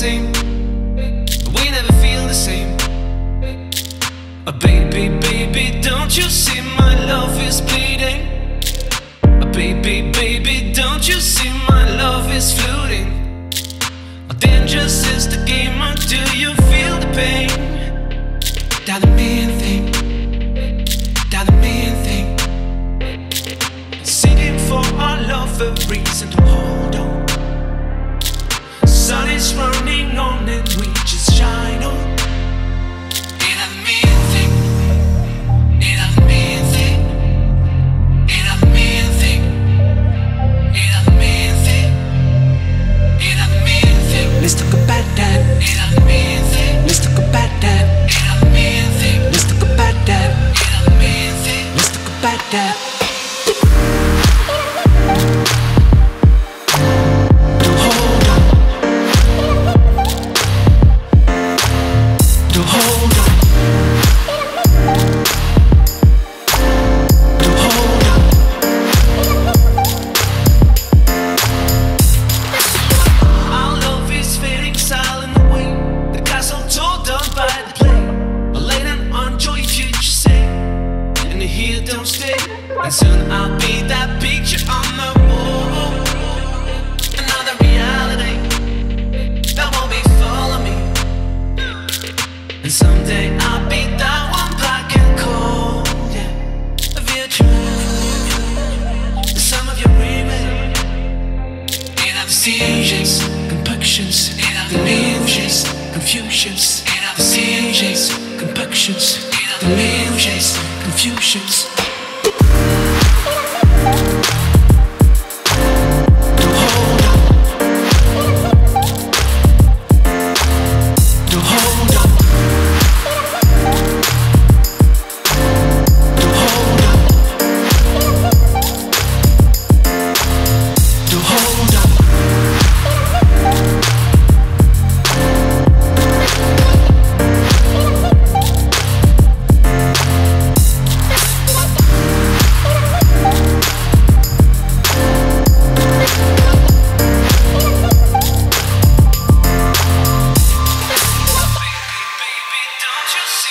same. We never feel the same. Uh, baby, baby, don't you see my love is bleeding? Uh, baby, baby, don't you see my love is floating? Uh, dangerous is the game, do you feel the pain? That the main thing, that. And soon I'll be that picture on the wall. Another reality that won't be following me. And someday I'll be that one black and cold. A virtual. The sum of your remedy. It have seizures, compactions, it have delusions, confusions, it have seizures, compactions, it have delusions, confusions. you see?